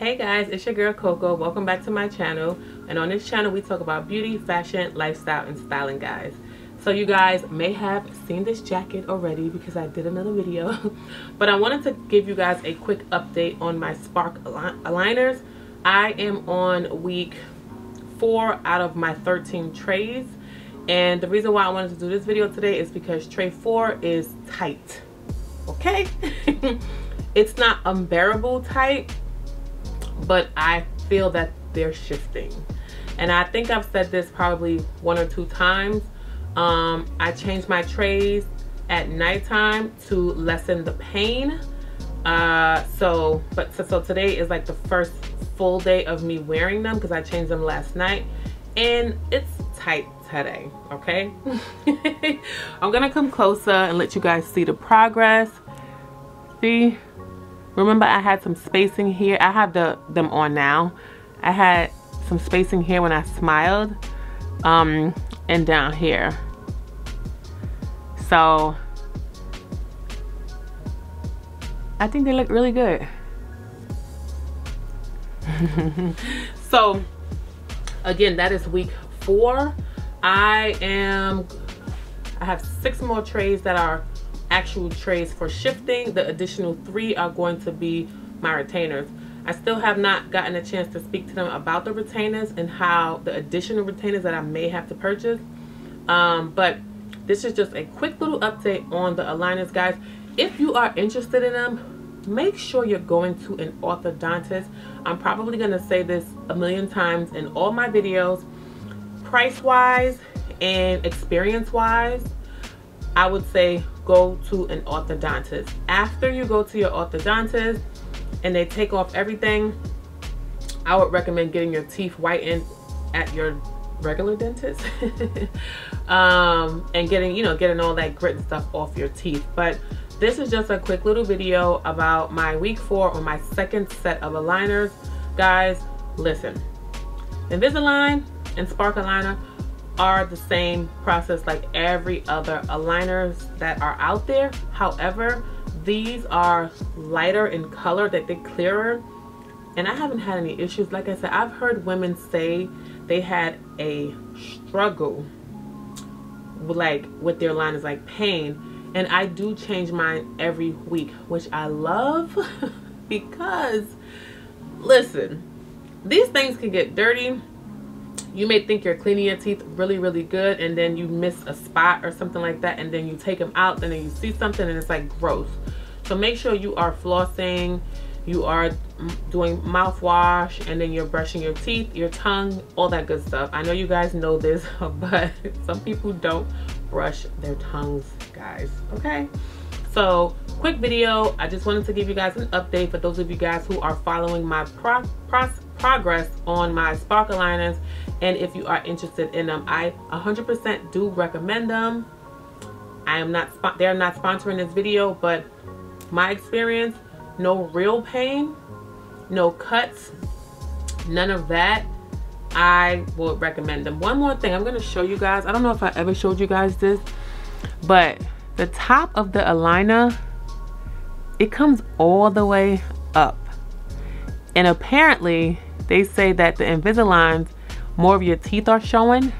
Hey guys, it's your girl Coco. Welcome back to my channel. And on this channel, we talk about beauty, fashion, lifestyle, and styling, guys. So you guys may have seen this jacket already because I did another video. but I wanted to give you guys a quick update on my Spark aligners. I am on week four out of my 13 trays. And the reason why I wanted to do this video today is because tray four is tight. Okay? it's not unbearable tight but I feel that they're shifting. And I think I've said this probably one or two times. Um, I changed my trays at nighttime to lessen the pain. Uh, so, but so, so today is like the first full day of me wearing them because I changed them last night and it's tight today, okay? I'm gonna come closer and let you guys see the progress. See? Remember I had some spacing here. I have the them on now. I had some spacing here when I smiled um, and down here. So I think they look really good. so again, that is week four. I am, I have six more trays that are actual trays for shifting. The additional three are going to be my retainers. I still have not gotten a chance to speak to them about the retainers and how the additional retainers that I may have to purchase. Um, but this is just a quick little update on the aligners, guys. If you are interested in them, make sure you're going to an orthodontist. I'm probably going to say this a million times in all my videos. Price-wise and experience-wise, I would say go to an orthodontist. After you go to your orthodontist and they take off everything, I would recommend getting your teeth whitened at your regular dentist um, and getting, you know, getting all that grit and stuff off your teeth. But this is just a quick little video about my week four or my second set of aligners. Guys, listen, Invisalign and Spark Aligner are the same process like every other aligners that are out there. However, these are lighter in color, that they're clearer. And I haven't had any issues. Like I said, I've heard women say they had a struggle like with their liners, like pain. And I do change mine every week, which I love because, listen, these things can get dirty you may think you're cleaning your teeth really really good and then you miss a spot or something like that and then you take them out and then you see something and it's like gross. So make sure you are flossing you are mm, doing mouthwash and then you're brushing your teeth your tongue all that good stuff. I know you guys know this but some people don't brush their tongues guys okay? So quick video. I just wanted to give you guys an update for those of you guys who are following my pro, pro progress on my Spark aligners and if you are interested in them i 100% do recommend them. I am not they're not sponsoring this video but my experience no real pain no cuts none of that. I would recommend them. One more thing i'm going to show you guys i don't know if i ever showed you guys this but the top of the aligner it comes all the way up. And apparently they say that the Invisaligns, more of your teeth are showing.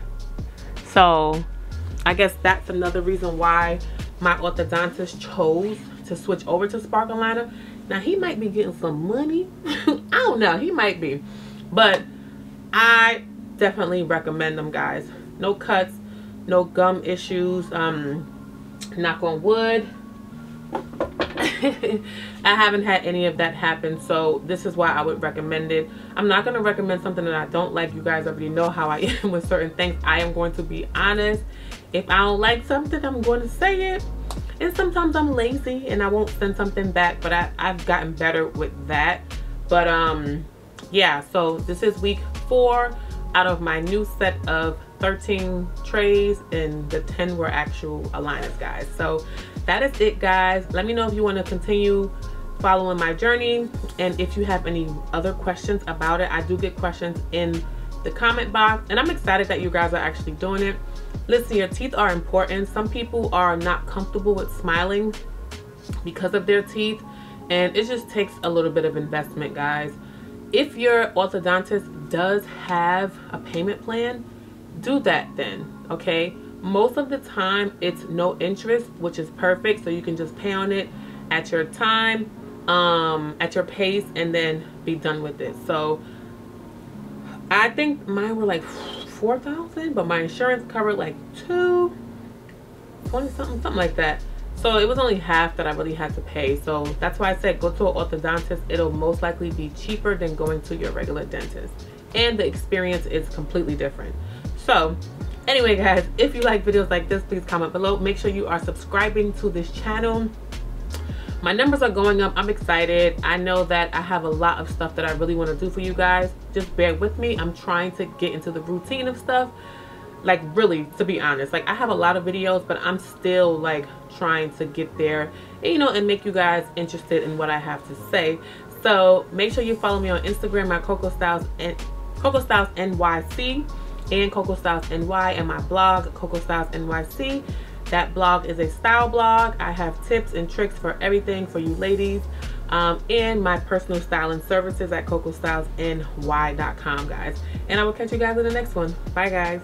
So I guess that's another reason why my orthodontist chose to switch over to Spark Aligner. Now he might be getting some money. I don't know, he might be. But I definitely recommend them guys. No cuts, no gum issues, um, knock on wood. I haven't had any of that happen so this is why I would recommend it. I'm not going to recommend something that I don't like. You guys already know how I am with certain things. I am going to be honest. If I don't like something I'm going to say it. And sometimes I'm lazy and I won't send something back but I, I've gotten better with that. But um yeah so this is week four out of my new set of 13 trays and the 10 were actual aligners guys. So that is it guys. Let me know if you want to continue following my journey and if you have any other questions about it. I do get questions in the comment box and i'm excited that you guys are actually doing it. Listen your teeth are important. Some people are not comfortable with smiling because of their teeth and it just takes a little bit of investment guys. If your orthodontist does have a payment plan, do that then, okay? Most of the time, it's no interest, which is perfect. So you can just pay on it at your time, um, at your pace, and then be done with it. So I think mine were like 4000 but my insurance covered like two 20 something something like that so it was only half that I really had to pay. So that's why I said go to an orthodontist. It'll most likely be cheaper than going to your regular dentist. And the experience is completely different. So anyway guys, if you like videos like this, please comment below. Make sure you are subscribing to this channel. My numbers are going up. I'm excited. I know that I have a lot of stuff that I really want to do for you guys. Just bear with me. I'm trying to get into the routine of stuff like really to be honest like i have a lot of videos but i'm still like trying to get there you know and make you guys interested in what i have to say so make sure you follow me on instagram at coco styles and coco styles nyc and coco styles ny and my blog coco styles nyc that blog is a style blog. I have tips and tricks for everything for you ladies. Um, and my personal styling services at cocostylesny.com guys. And i will catch you guys in the next one. Bye guys